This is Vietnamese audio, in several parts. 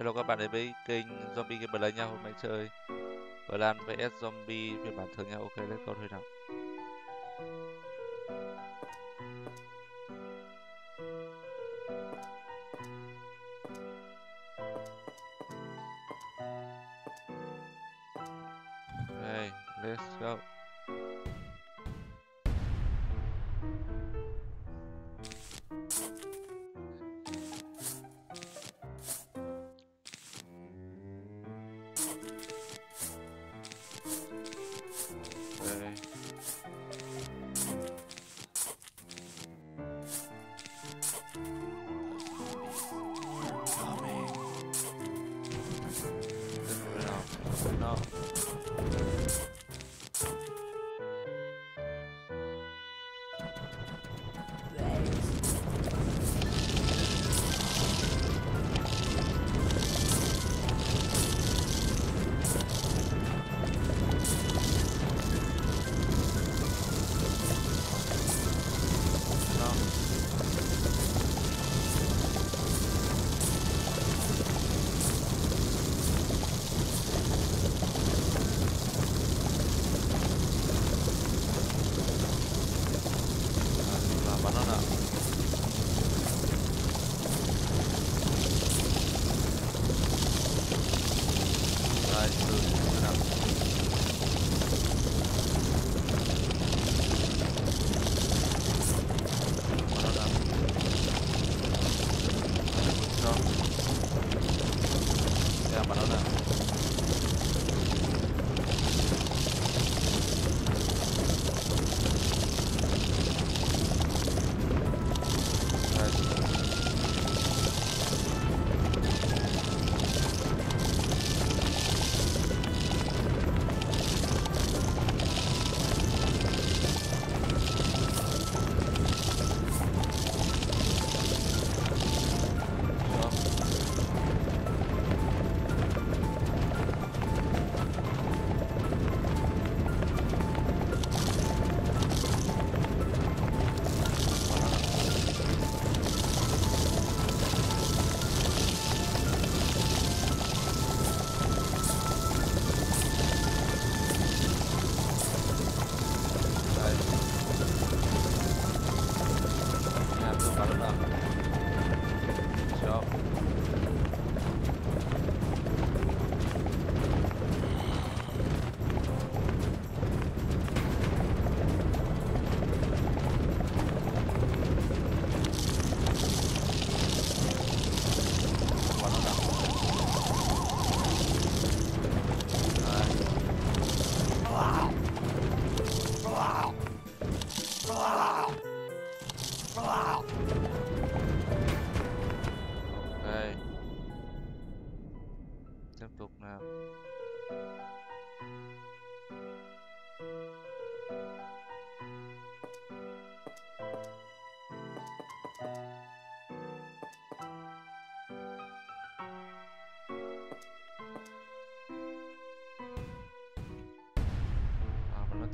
Hello các bạn đến với kênh Zombie Gameplay nha. Hôm nay chơi Plan vs Zombie phiên bản thường nha. Ok, let's go thôi nào. Okay, let's go. guys. So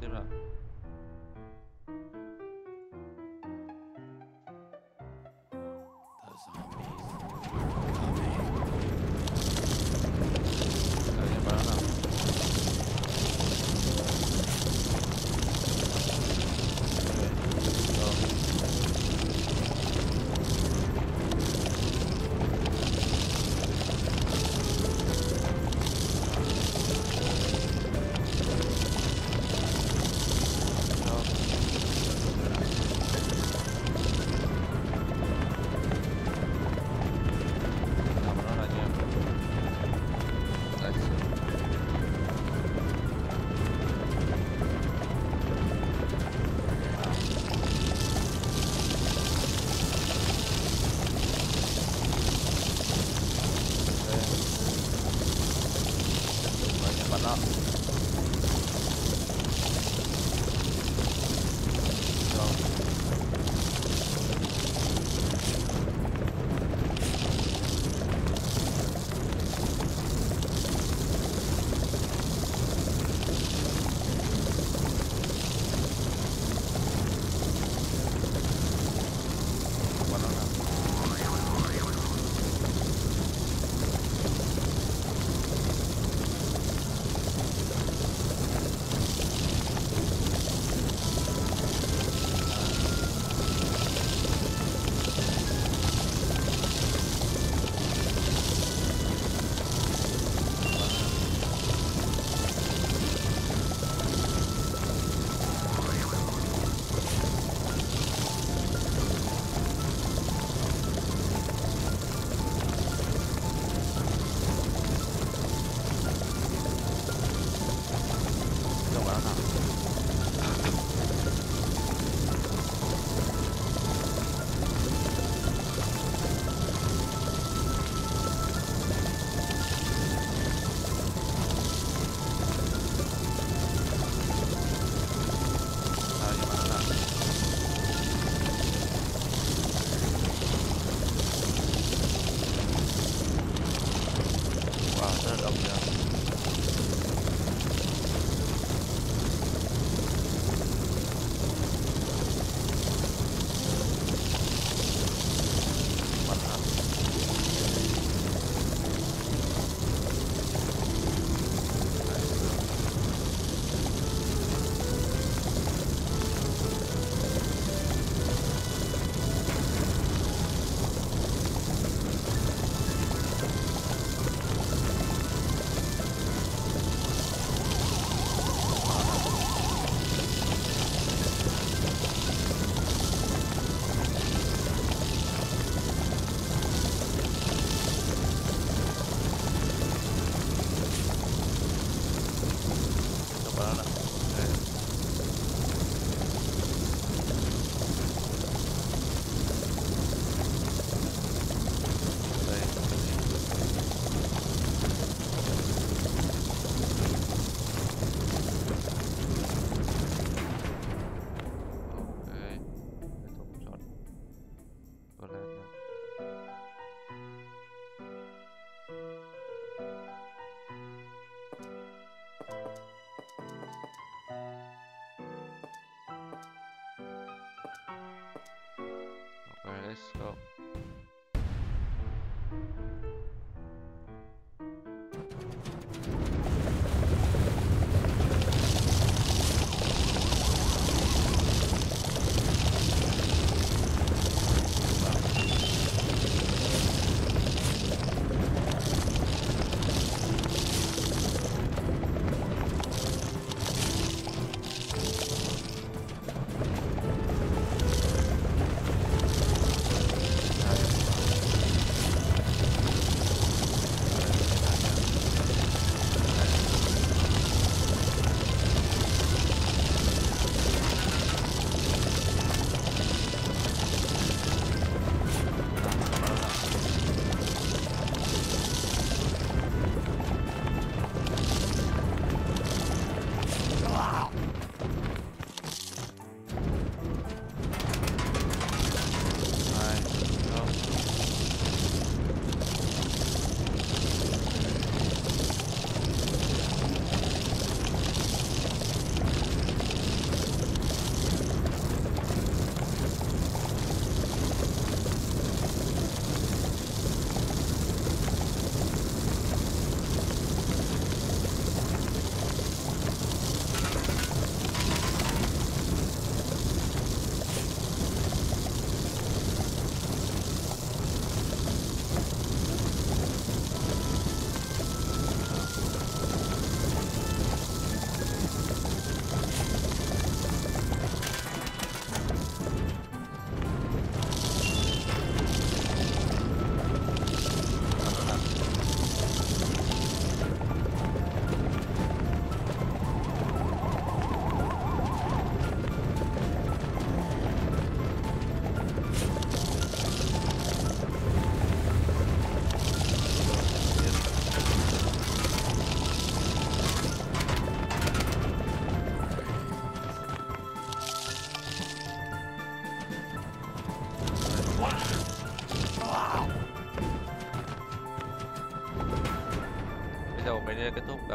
对吧な。Okay let's go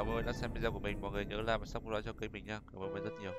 cảm ơn đã xem video của mình. Mọi người nhớ like và subscribe cho kênh mình nha cảm ơn mọi người rất nhiều.